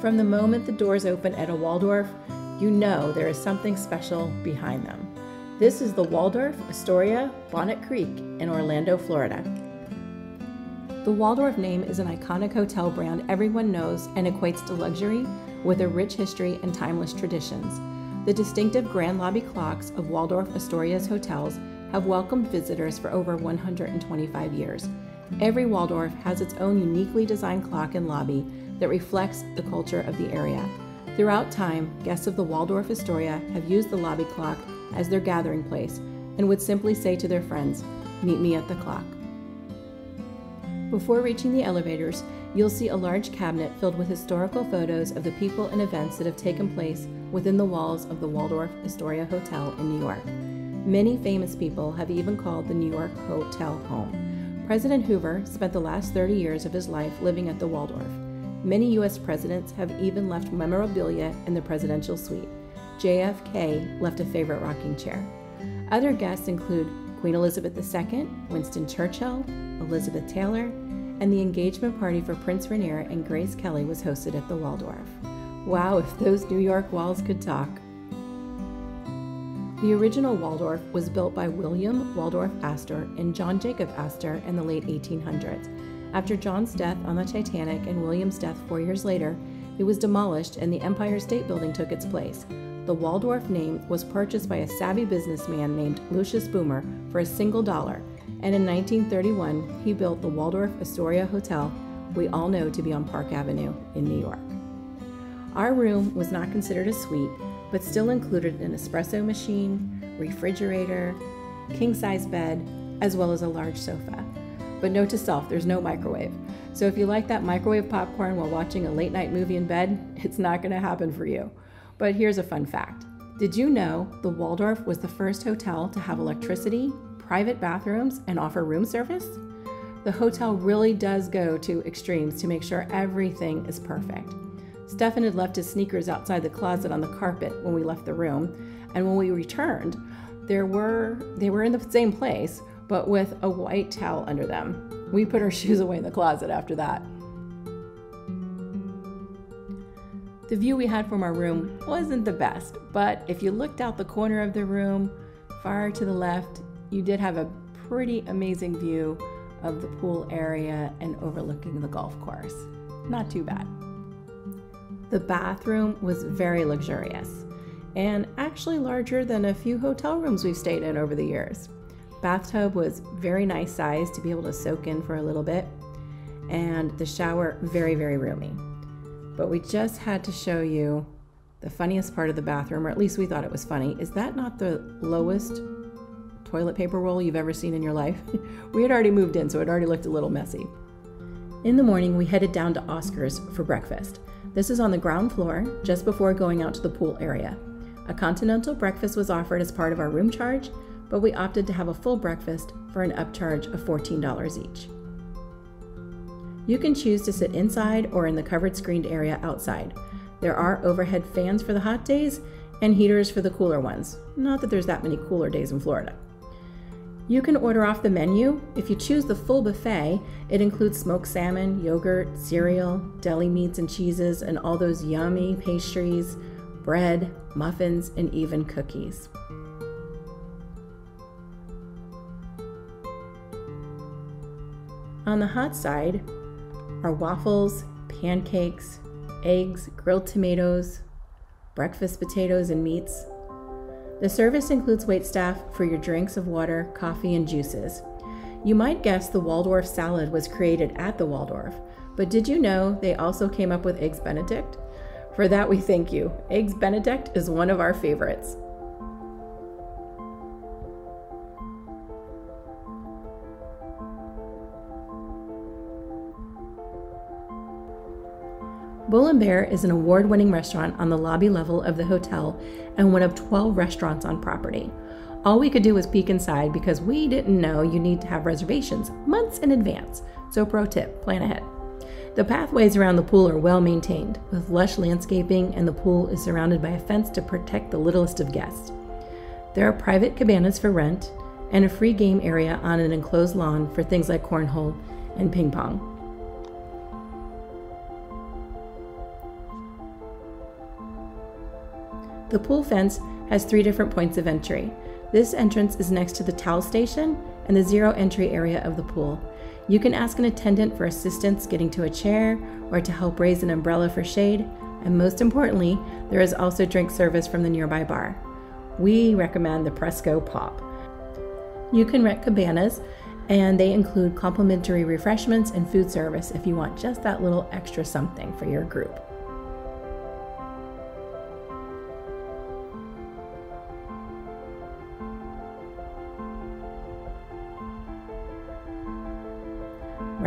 From the moment the doors open at a Waldorf, you know there is something special behind them. This is the Waldorf Astoria Bonnet Creek in Orlando, Florida. The Waldorf name is an iconic hotel brand everyone knows and equates to luxury with a rich history and timeless traditions. The distinctive grand lobby clocks of Waldorf Astoria's hotels have welcomed visitors for over 125 years. Every Waldorf has its own uniquely designed clock and lobby that reflects the culture of the area. Throughout time, guests of the Waldorf Astoria have used the lobby clock as their gathering place and would simply say to their friends, Meet me at the clock. Before reaching the elevators, you'll see a large cabinet filled with historical photos of the people and events that have taken place within the walls of the Waldorf Astoria Hotel in New York. Many famous people have even called the New York Hotel home. President Hoover spent the last 30 years of his life living at the Waldorf. Many U.S. presidents have even left memorabilia in the presidential suite. JFK left a favorite rocking chair. Other guests include Queen Elizabeth II, Winston Churchill, Elizabeth Taylor, and the engagement party for Prince Rainier and Grace Kelly was hosted at the Waldorf. Wow, if those New York walls could talk. The original Waldorf was built by William Waldorf Astor and John Jacob Astor in the late 1800s. After John's death on the Titanic and William's death four years later, it was demolished and the Empire State Building took its place. The Waldorf name was purchased by a savvy businessman named Lucius Boomer for a single dollar, and in 1931 he built the Waldorf Astoria Hotel we all know to be on Park Avenue in New York. Our room was not considered a suite, but still included an espresso machine, refrigerator, king size bed, as well as a large sofa. But note to self, there's no microwave. So if you like that microwave popcorn while watching a late night movie in bed, it's not going to happen for you. But here's a fun fact Did you know the Waldorf was the first hotel to have electricity, private bathrooms, and offer room service? The hotel really does go to extremes to make sure everything is perfect. Stefan had left his sneakers outside the closet on the carpet when we left the room, and when we returned, there were they were in the same place, but with a white towel under them. We put our shoes away in the closet after that. The view we had from our room wasn't the best, but if you looked out the corner of the room, far to the left, you did have a pretty amazing view of the pool area and overlooking the golf course. Not too bad. The bathroom was very luxurious and actually larger than a few hotel rooms we've stayed in over the years. Bathtub was very nice size to be able to soak in for a little bit, and the shower very, very roomy. But we just had to show you the funniest part of the bathroom, or at least we thought it was funny. Is that not the lowest toilet paper roll you've ever seen in your life? we had already moved in, so it already looked a little messy. In the morning, we headed down to Oscar's for breakfast. This is on the ground floor, just before going out to the pool area. A continental breakfast was offered as part of our room charge, but we opted to have a full breakfast for an upcharge of $14 each. You can choose to sit inside or in the covered screened area outside. There are overhead fans for the hot days and heaters for the cooler ones. Not that there's that many cooler days in Florida. You can order off the menu. If you choose the full buffet, it includes smoked salmon, yogurt, cereal, deli meats and cheeses, and all those yummy pastries, bread, muffins, and even cookies. On the hot side are waffles, pancakes, eggs, grilled tomatoes, breakfast potatoes and meats. The service includes waitstaff for your drinks of water, coffee, and juices. You might guess the Waldorf salad was created at the Waldorf, but did you know they also came up with Eggs Benedict? For that, we thank you. Eggs Benedict is one of our favorites. Bull and Bear is an award winning restaurant on the lobby level of the hotel and one of 12 restaurants on property. All we could do was peek inside because we didn't know you need to have reservations months in advance. So, pro tip plan ahead. The pathways around the pool are well maintained, with lush landscaping, and the pool is surrounded by a fence to protect the littlest of guests. There are private cabanas for rent and a free game area on an enclosed lawn for things like cornhole and ping pong. The pool fence has three different points of entry. This entrance is next to the towel station and the zero entry area of the pool. You can ask an attendant for assistance getting to a chair or to help raise an umbrella for shade, and most importantly, there is also drink service from the nearby bar. We recommend the Presco Pop. You can rent cabanas, and they include complimentary refreshments and food service if you want just that little extra something for your group.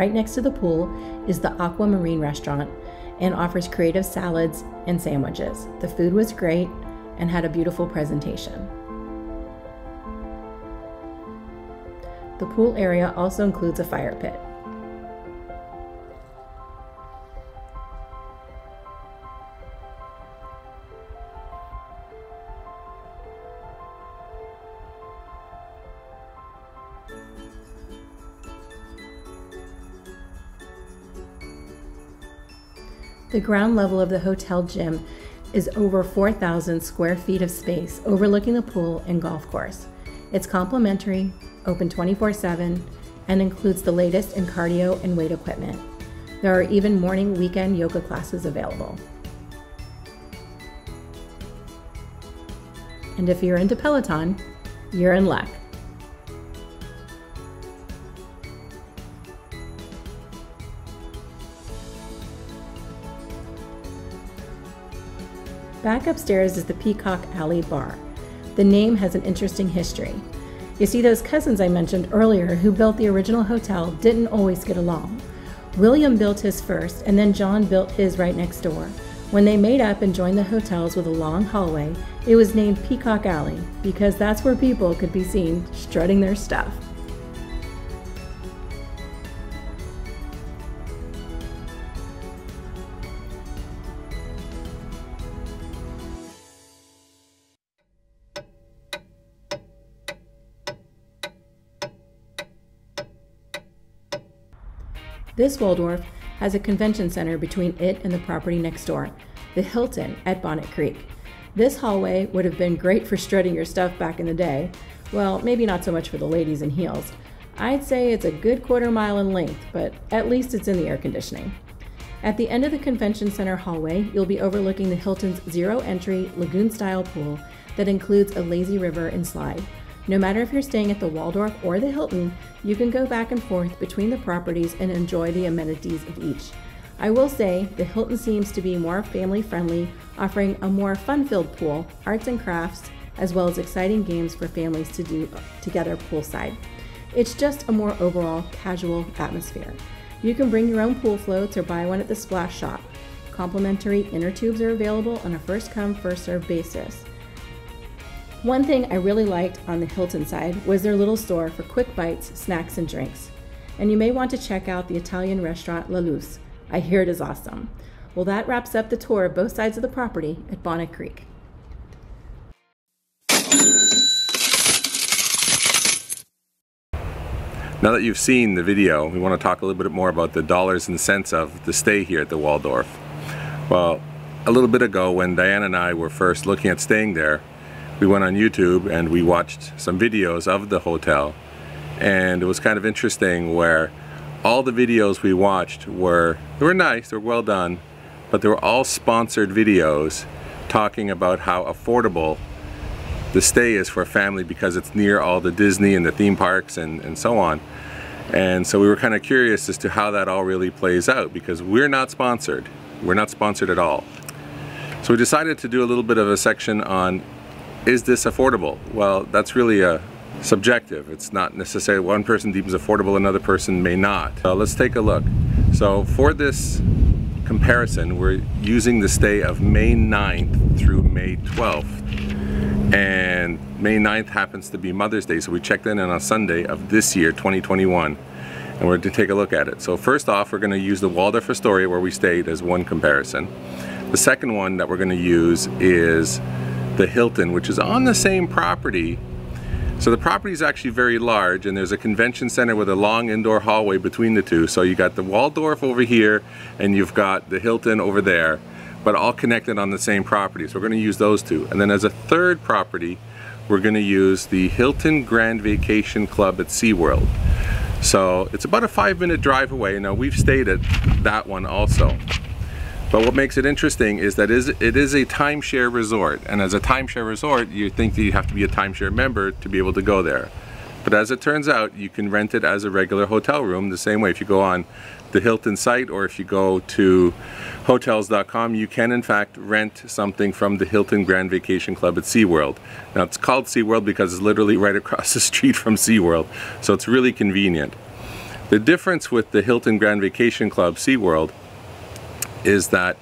Right next to the pool is the Aquamarine restaurant and offers creative salads and sandwiches. The food was great and had a beautiful presentation. The pool area also includes a fire pit. The ground level of the hotel gym is over 4,000 square feet of space overlooking the pool and golf course. It's complimentary, open 24 7, and includes the latest in cardio and weight equipment. There are even morning weekend yoga classes available. And if you're into Peloton, you're in luck. Back upstairs is the Peacock Alley Bar. The name has an interesting history. You see, those cousins I mentioned earlier who built the original hotel didn't always get along. William built his first, and then John built his right next door. When they made up and joined the hotels with a long hallway, it was named Peacock Alley because that's where people could be seen strutting their stuff. This Waldorf has a convention center between it and the property next door, the Hilton at Bonnet Creek. This hallway would have been great for strutting your stuff back in the day. Well, maybe not so much for the ladies in heels. I'd say it's a good quarter mile in length, but at least it's in the air conditioning. At the end of the convention center hallway, you'll be overlooking the Hilton's zero entry lagoon style pool that includes a lazy river and slide. No matter if you're staying at the Waldorf or the Hilton, you can go back and forth between the properties and enjoy the amenities of each. I will say the Hilton seems to be more family friendly, offering a more fun filled pool, arts and crafts, as well as exciting games for families to do together poolside. It's just a more overall casual atmosphere. You can bring your own pool floats or buy one at the splash shop. Complimentary inner tubes are available on a first come, first served basis. One thing I really liked on the Hilton side was their little store for quick bites, snacks, and drinks. And you may want to check out the Italian restaurant La Luce. I hear it is awesome. Well, that wraps up the tour of both sides of the property at Bonnet Creek. Now that you've seen the video, we want to talk a little bit more about the dollars and cents of the stay here at the Waldorf. Well, a little bit ago when Diane and I were first looking at staying there, we went on YouTube and we watched some videos of the hotel and it was kind of interesting where all the videos we watched were they were nice, they were well done, but they were all sponsored videos talking about how affordable the stay is for a family because it's near all the Disney and the theme parks and, and so on. And so we were kind of curious as to how that all really plays out because we're not sponsored. We're not sponsored at all. So we decided to do a little bit of a section on is this affordable? Well, that's really a subjective. It's not necessarily one person deems affordable, another person may not. Uh, let's take a look. So for this comparison, we're using the stay of May 9th through May 12th. And May 9th happens to be Mother's Day, so we checked in on a Sunday of this year, 2021 and we're to take a look at it. So first off, we're going to use the Waldorf Astoria where we stayed as one comparison. The second one that we're going to use is the Hilton, which is on the same property. So the property is actually very large and there's a convention center with a long indoor hallway between the two. So you got the Waldorf over here and you've got the Hilton over there. but all connected on the same property. So we're going to use those two. And then as a third property, we're going to use the Hilton Grand Vacation Club at SeaWorld. So it's about a five minute drive away. Now we've stayed at that one also. But what makes it interesting is that it is a timeshare resort. And as a timeshare resort, you think that you have to be a timeshare member to be able to go there. But as it turns out, you can rent it as a regular hotel room the same way. If you go on the Hilton site or if you go to hotels.com, you can in fact rent something from the Hilton Grand Vacation Club at SeaWorld. Now it's called SeaWorld because it's literally right across the street from SeaWorld, so it's really convenient. The difference with the Hilton Grand Vacation Club SeaWorld is that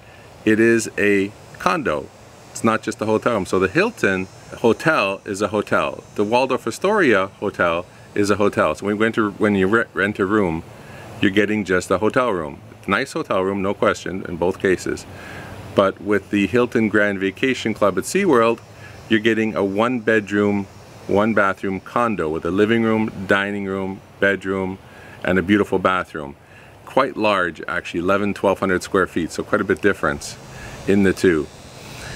it is a condo. It's not just a hotel room. So the Hilton hotel is a hotel. The Waldorf Astoria hotel is a hotel. So when you, enter, when you rent a room, you're getting just a hotel room. Nice hotel room, no question, in both cases. But with the Hilton Grand Vacation Club at SeaWorld, you're getting a one bedroom, one bathroom condo with a living room, dining room, bedroom, and a beautiful bathroom. Quite large, actually, 11, 1200 square feet, so quite a bit difference in the two.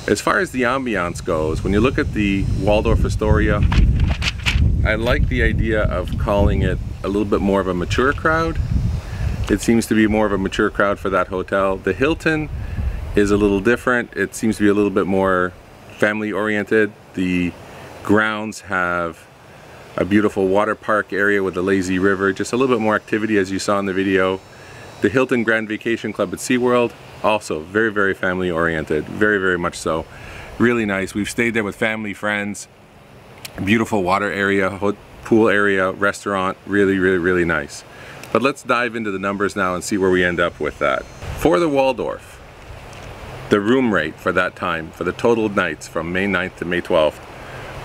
As far as the ambiance goes, when you look at the Waldorf Astoria, I like the idea of calling it a little bit more of a mature crowd. It seems to be more of a mature crowd for that hotel. The Hilton is a little different. It seems to be a little bit more family oriented. The grounds have a beautiful water park area with a lazy river, just a little bit more activity as you saw in the video. The Hilton Grand Vacation Club at SeaWorld also very, very family oriented, very, very much so. Really nice. We've stayed there with family, friends, beautiful water area, pool area, restaurant, really, really, really nice. But let's dive into the numbers now and see where we end up with that. For the Waldorf, the room rate for that time, for the total nights from May 9th to May 12th,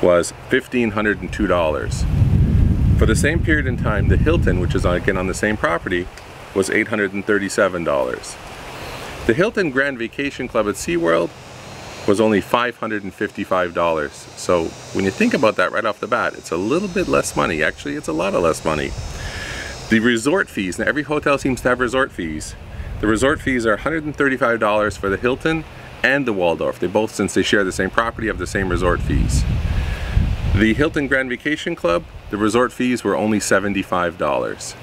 was $1,502. For the same period in time, the Hilton, which is again on the same property, was $837. The Hilton Grand Vacation Club at SeaWorld was only $555. So when you think about that right off the bat, it's a little bit less money. Actually, it's a lot of less money. The resort fees, now every hotel seems to have resort fees. The resort fees are $135 for the Hilton and the Waldorf. They both, since they share the same property, have the same resort fees. The Hilton Grand Vacation Club, the resort fees were only $75.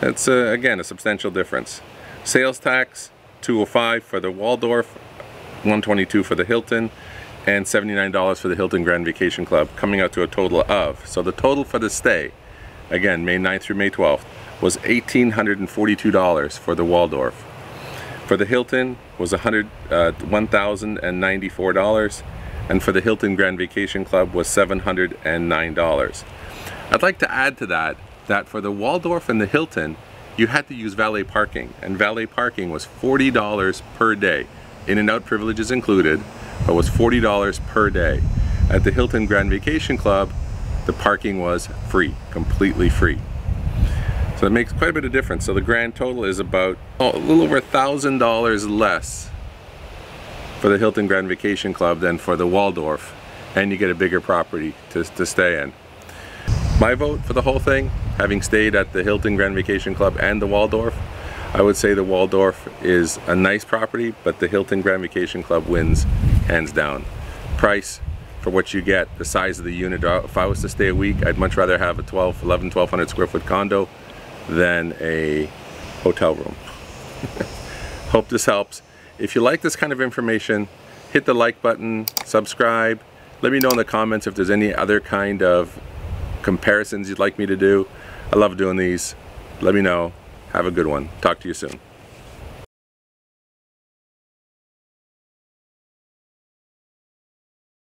That's, uh, again, a substantial difference. Sales tax, 205 for the Waldorf, 122 for the Hilton, and $79 for the Hilton Grand Vacation Club, coming out to a total of. So the total for the stay, again, May 9th through May 12th, was $1,842 for the Waldorf. For the Hilton was uh, $1,094, and for the Hilton Grand Vacation Club was $709. I'd like to add to that that for the Waldorf and the Hilton, you had to use valet parking, and valet parking was $40 per day. In and out privileges included, but was $40 per day. At the Hilton Grand Vacation Club, the parking was free, completely free. So it makes quite a bit of difference. So the grand total is about oh, a little over $1,000 less for the Hilton Grand Vacation Club than for the Waldorf, and you get a bigger property to, to stay in. My vote for the whole thing, having stayed at the Hilton Grand Vacation Club and the Waldorf, I would say the Waldorf is a nice property, but the Hilton Grand Vacation Club wins hands down. Price for what you get, the size of the unit. Uh, if I was to stay a week, I'd much rather have a 12, 11, 1200 square foot condo than a hotel room. Hope this helps. If you like this kind of information, hit the like button, subscribe. Let me know in the comments if there's any other kind of comparisons you'd like me to do. I love doing these. Let me know. Have a good one. Talk to you soon.